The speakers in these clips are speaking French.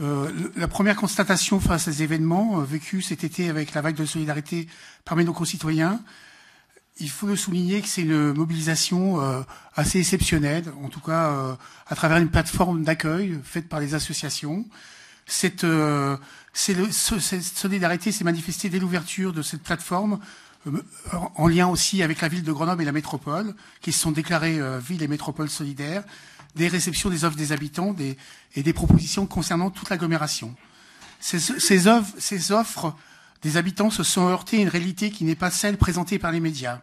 Euh, la première constatation face à ces événements euh, vécus cet été avec la vague de solidarité parmi nos concitoyens, il faut le souligner que c'est une mobilisation euh, assez exceptionnelle, en tout cas à travers une plateforme d'accueil faite par les associations. Cette, cette solidarité s'est manifestée dès l'ouverture de cette plateforme, en lien aussi avec la ville de Grenoble et la métropole, qui se sont déclarées ville et métropole solidaires des réceptions des offres des habitants et des propositions concernant toute l'agglomération. Ces, offres, des habitants se sont heurtées à une réalité qui n'est pas celle présentée par les médias.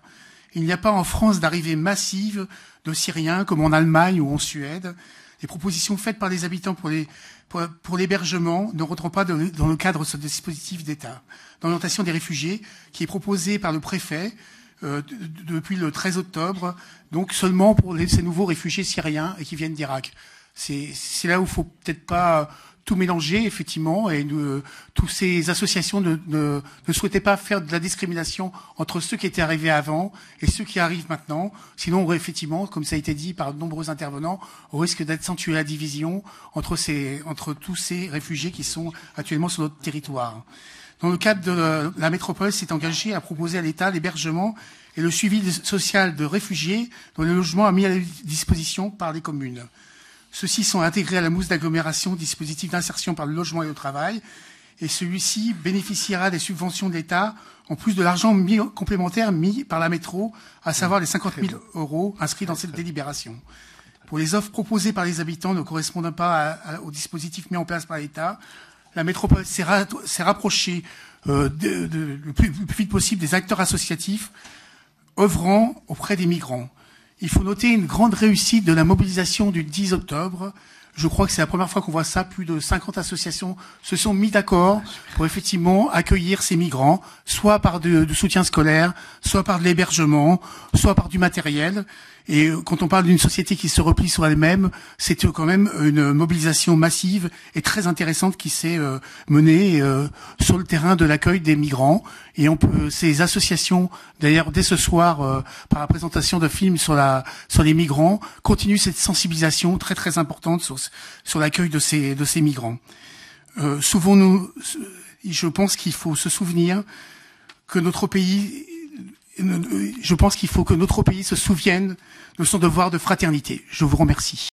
Il n'y a pas en France d'arrivée massive de Syriens comme en Allemagne ou en Suède. Les propositions faites par les habitants pour l'hébergement ne rentrent pas dans le, dans le cadre de ce dispositif d'État. L'orientation des réfugiés, qui est proposée par le préfet, euh, depuis le 13 octobre, donc seulement pour les, ces nouveaux réfugiés syriens et qui viennent d'Irak. C'est là où il faut peut-être pas tout mélanger, effectivement, et nous, toutes ces associations ne, ne, ne, souhaitaient pas faire de la discrimination entre ceux qui étaient arrivés avant et ceux qui arrivent maintenant. Sinon, on effectivement, comme ça a été dit par de nombreux intervenants, on risque d'accentuer la division entre, ces, entre tous ces réfugiés qui sont actuellement sur notre territoire. Dans le cadre de la métropole, s'est engagé à proposer à l'État l'hébergement et le suivi social de réfugiés dont le logement a mis à disposition par les communes. Ceux-ci sont intégrés à la mousse d'agglomération, dispositif d'insertion par le logement et le travail, et celui-ci bénéficiera des subventions de l'État, en plus de l'argent complémentaire mis par la métro, à savoir les 50 000 euros inscrits dans cette délibération. Pour les offres proposées par les habitants ne correspondant pas à, à, au dispositif mis en place par l'État, la métropole s'est ra rapprochée euh, le, plus, vite possible des acteurs associatifs œuvrant auprès des migrants. Il faut noter une grande réussite de la mobilisation du 10 octobre. Je crois que c'est la première fois qu'on voit ça. Plus de 50 associations se sont mis d'accord pour effectivement accueillir ces migrants, soit par du soutien scolaire, soit par de l'hébergement, soit par du matériel. Et euh, quand on parle d'une société qui se replie sur elle-même, c'est quand même une mobilisation massive et très intéressante qui s'est euh, menée euh, sur le terrain de l'accueil des migrants. Et on peut, ces associations, d'ailleurs dès ce soir, par la présentation de films sur la sur les migrants, continuent cette sensibilisation très très importante sur sur l'accueil de ces migrants. Euh, souvent nous, je pense qu'il faut se souvenir que notre pays je pense qu'il faut que notre pays se souvienne de son devoir de fraternité. Je vous remercie.